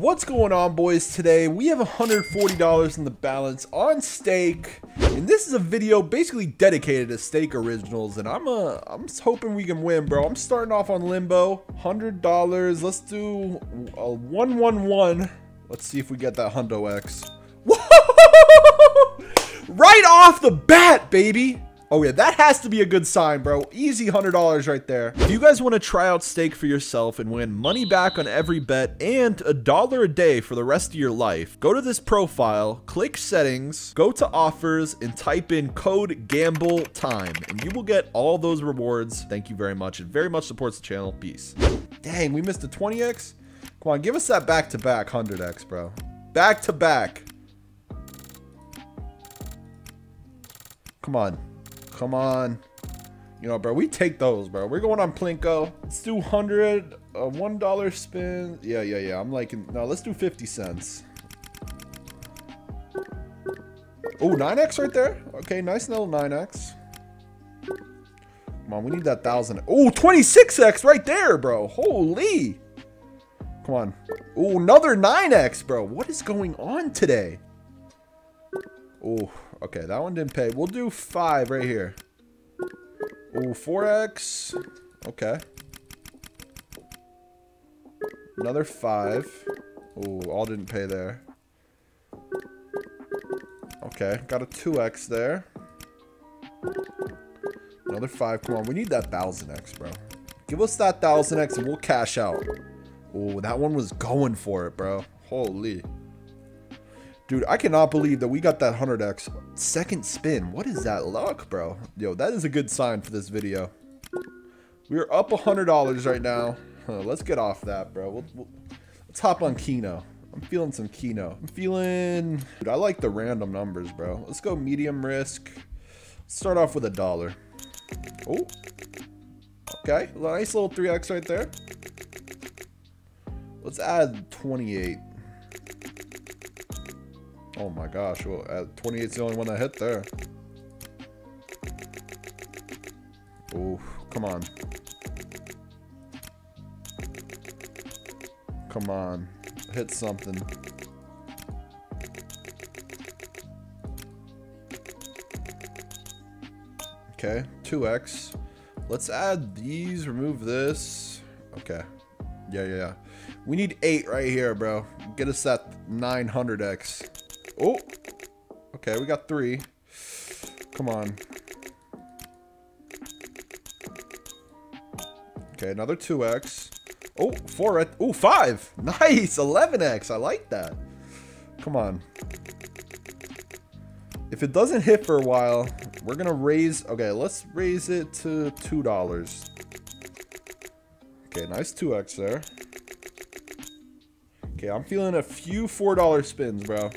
What's going on boys? Today? We have $140 in the balance on stake and this is a video basically dedicated to stake originals and I'm uh I'm hoping we can win bro. I'm starting off on limbo $100 let's do a 111 let's see if we get that hundo X. Right off the bat baby Oh yeah, that has to be a good sign, bro. Easy $100 right there. If you guys want to try out stake for yourself and win money back on every bet and a dollar a day for the rest of your life, go to this profile, click settings, go to offers, and type in code GAMBLE TIME, and you will get all those rewards. Thank you very much. It very much supports the channel. Peace. Dang, we missed a 20x? Come on, give us that back-to-back -back 100x, bro. Back-to-back. -back. Come on. Come on. You know, bro, we take those, bro. We're going on Plinko. Let's do 100, a uh, $1 spin. Yeah, yeah, yeah. I'm like, no, let's do 50 cents. Oh, 9x right there. Okay, nice little 9x. Come on, we need that 1,000. Oh, 26x right there, bro. Holy. Come on. Oh, another 9x, bro. What is going on today? Oh, Okay, that one didn't pay. We'll do five right here. Ooh, 4x. Okay. Another five. Ooh, all didn't pay there. Okay, got a 2x there. Another five. Come on, we need that 1000x, bro. Give us that 1000x and we'll cash out. Ooh, that one was going for it, bro. Holy. Dude, I cannot believe that we got that 100x second spin. What is that luck, bro? Yo, that is a good sign for this video. We're up $100 right now. Huh, let's get off that, bro. We'll, we'll, let's hop on Keno. I'm feeling some Keno. I'm feeling... Dude, I like the random numbers, bro. Let's go medium risk. Let's start off with a dollar. Oh. Okay, nice little 3x right there. Let's add 28. Oh my gosh, well, uh, 28's the only one that hit there. Oh, come on. Come on. Hit something. Okay, 2x. Let's add these, remove this. Okay. Yeah, yeah, yeah. We need 8 right here, bro. Get us that 900x. Oh! Okay, we got three. Come on. Okay, another 2x. Oh, 4 Oh, 5! Nice! 11x! I like that. Come on. If it doesn't hit for a while, we're gonna raise... Okay, let's raise it to $2. Okay, nice 2x there. Okay, I'm feeling a few $4 spins, bro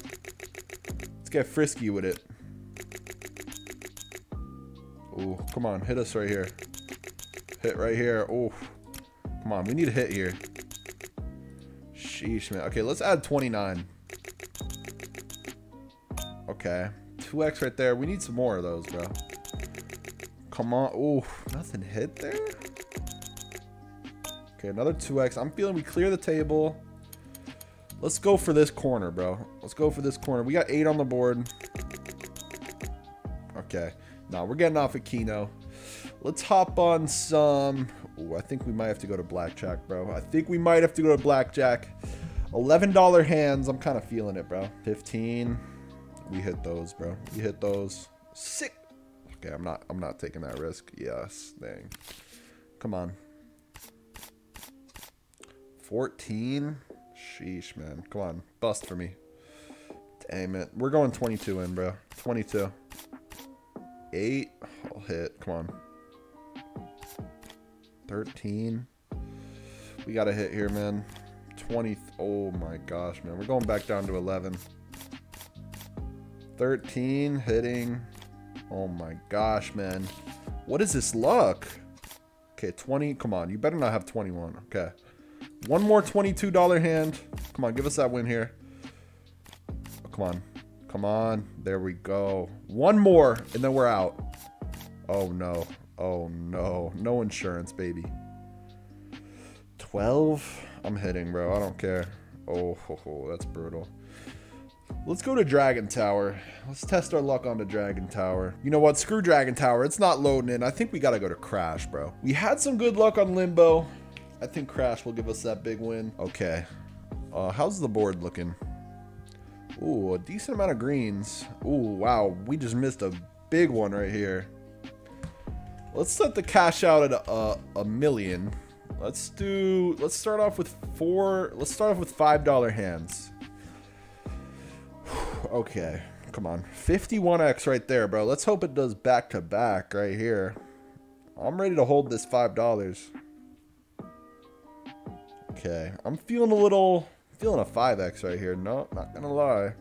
get frisky with it. Oh, come on. Hit us right here. Hit right here. Oh, come on. We need a hit here. Sheesh, man. Okay, let's add 29. Okay. 2x right there. We need some more of those, bro. Come on. Oh, nothing hit there? Okay, another 2x. I'm feeling we clear the table. Let's go for this corner, bro. Let's go for this corner. We got eight on the board. Okay. Now we're getting off of Keno. Let's hop on some... Ooh, I think we might have to go to Blackjack, bro. I think we might have to go to Blackjack. $11 hands. I'm kind of feeling it, bro. 15. We hit those, bro. We hit those. Sick. Okay, I'm not I'm not taking that risk. Yes, dang. Come on. 14. Sheesh, man. Come on. Bust for me. Damn it. We're going 22 in, bro. 22. 8. I'll hit. Come on. 13. We got to hit here, man. 20. Oh, my gosh, man. We're going back down to 11. 13. Hitting. Oh, my gosh, man. What is this luck? Okay, 20. Come on. You better not have 21. Okay. One more $22 hand. Come on, give us that win here. Oh, come on. Come on. There we go. One more, and then we're out. Oh, no. Oh, no. No insurance, baby. 12? I'm hitting, bro. I don't care. Oh, ho, ho, that's brutal. Let's go to Dragon Tower. Let's test our luck on the Dragon Tower. You know what? Screw Dragon Tower. It's not loading in. I think we got to go to Crash, bro. We had some good luck on Limbo. I think Crash will give us that big win. Okay. Uh, how's the board looking? Ooh, a decent amount of greens. Ooh, wow. We just missed a big one right here. Let's set the cash out at a, a million. Let's do, let's start off with four, let's start off with $5 hands. okay, come on. 51x right there, bro. Let's hope it does back to back right here. I'm ready to hold this $5. Okay, I'm feeling a little, feeling a 5x right here. No, not gonna lie.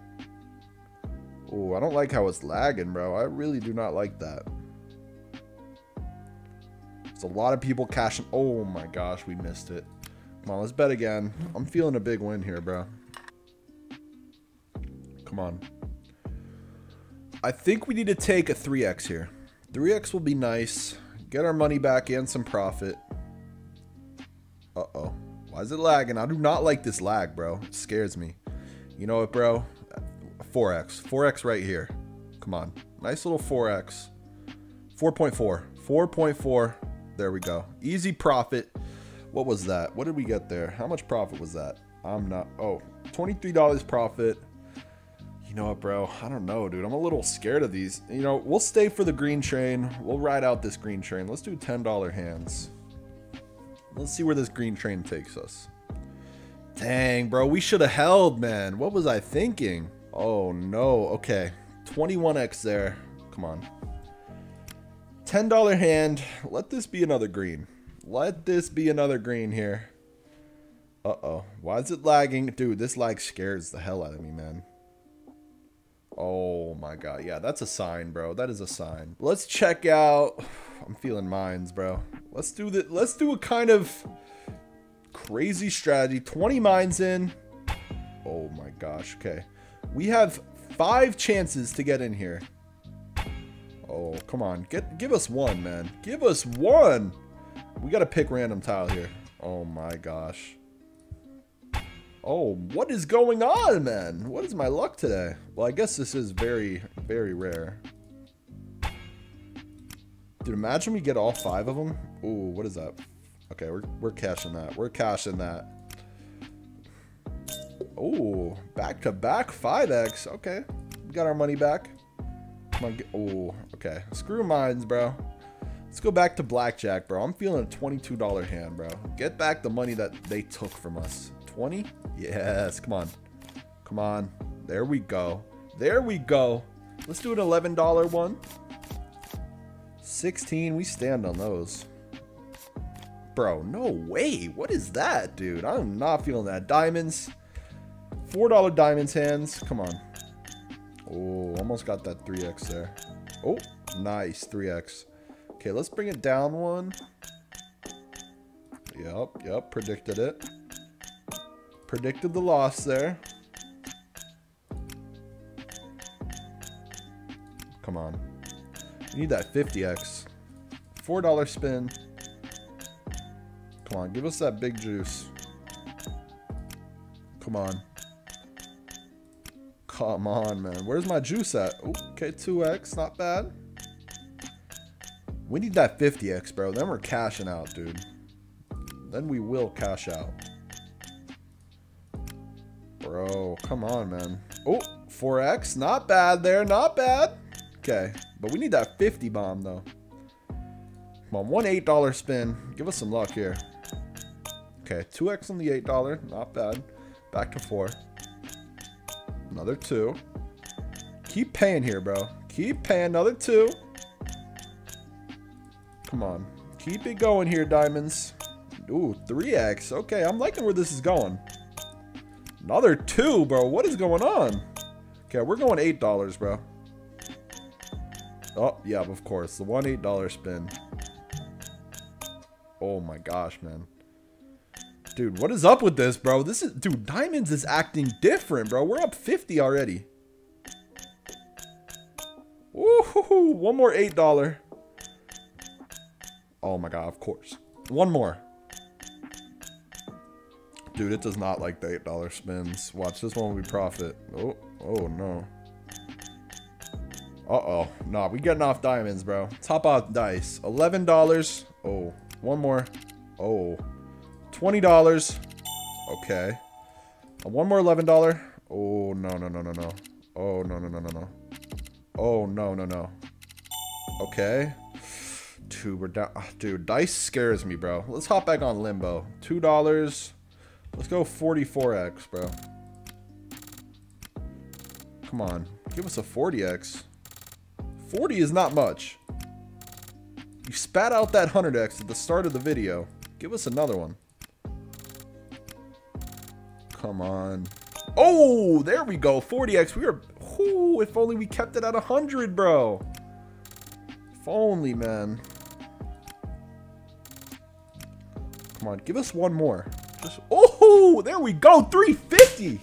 Oh, I don't like how it's lagging, bro. I really do not like that. There's a lot of people cashing. Oh my gosh, we missed it. Come on, let's bet again. I'm feeling a big win here, bro. Come on. I think we need to take a 3x here. 3x will be nice. Get our money back and some profit. Uh-oh. Why is it lagging? I do not like this lag, bro. It scares me. You know what, bro? 4x. 4x right here. Come on. Nice little 4x. 4.4. 4.4. There we go. Easy profit. What was that? What did we get there? How much profit was that? I'm not... Oh, $23 profit. You know what, bro? I don't know, dude. I'm a little scared of these. You know, we'll stay for the green train. We'll ride out this green train. Let's do $10 hands. Let's see where this green train takes us. Dang, bro. We should have held, man. What was I thinking? Oh, no. Okay. 21x there. Come on. $10 hand. Let this be another green. Let this be another green here. Uh-oh. Why is it lagging? Dude, this lag scares the hell out of me, man. Oh my god. Yeah, that's a sign, bro. That is a sign. Let's check out... I'm feeling mines, bro. Let's do the. Let's do a kind of crazy strategy. 20 mines in. Oh my gosh. Okay. We have five chances to get in here. Oh, come on. Get give us one, man. Give us one. We got to pick random tile here. Oh my gosh. Oh, what is going on, man? What is my luck today? Well, I guess this is very, very rare. Dude, imagine we get all five of them. Ooh, what is that? Okay, we're, we're cashing that. We're cashing that. Oh, back to back 5x. Okay, we got our money back. Come on, oh, okay. Screw mines, bro. Let's go back to blackjack, bro. I'm feeling a $22 hand, bro. Get back the money that they took from us. 20? Yes, come on. Come on. There we go. There we go. Let's do an $11 one. 16, we stand on those. Bro, no way. What is that, dude? I'm not feeling that. Diamonds. $4 diamonds hands. Come on. Oh, almost got that 3x there. Oh, nice. 3x. Okay, let's bring it down one. Yep, yep. Predicted it. Predicted the loss there. Come on. You need that 50x. $4 spin. Come on, give us that big juice. Come on. Come on, man. Where's my juice at? Okay, 2x. Not bad. We need that 50x, bro. Then we're cashing out, dude. Then we will cash out. Bro, come on, man. Oh, 4x. Not bad there. Not bad. Okay. But we need that 50 bomb, though. Come on, one $8 spin. Give us some luck here. Okay, 2x on the $8. Not bad. Back to 4. Another 2. Keep paying here, bro. Keep paying. Another 2. Come on. Keep it going here, diamonds. Ooh, 3x. Okay, I'm liking where this is going. Another 2, bro. What is going on? Okay, we're going $8, bro. Oh, yeah, of course. The one $8 spin. Oh my gosh, man. Dude, what is up with this, bro? This is... Dude, Diamonds is acting different, bro. We're up 50 already. Woohoo! One more $8. Oh my god, of course. One more. dude, it does not like the $8 spins. Watch, this one will be profit. Oh, oh no. Uh-oh. Nah, we getting off diamonds, bro. Top off dice. $11. Oh, one more. Oh. $20. Okay. Uh, one more $11. Oh, no, no, no, no, no. Oh, no, no, no, no, no. Oh, no, no, no. Okay. Two, we're down. Oh, dude, dice scares me, bro. Let's hop back on limbo. $2. Let's go 44x, bro. Come on. Give us a 40x. 40 is not much. You spat out that 100x at the start of the video. Give us another one. Come on. Oh, there we go. 40x. We were... Whoo, if only we kept it at 100, bro. If only, man. Come on, give us one more. Just, oh, there we go. 350.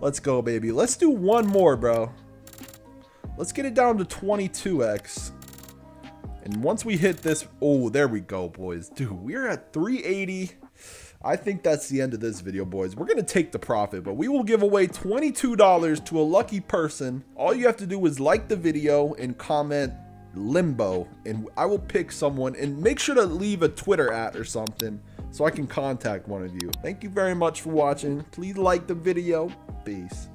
Let's go, baby. Let's do one more, bro. Let's get it down to 22x. And once we hit this, oh, there we go, boys. Dude, we're at 380. I think that's the end of this video, boys. We're going to take the profit, but we will give away $22 to a lucky person. All you have to do is like the video and comment limbo, and I will pick someone. And make sure to leave a Twitter at or something so I can contact one of you. Thank you very much for watching. Please like the video. Peace.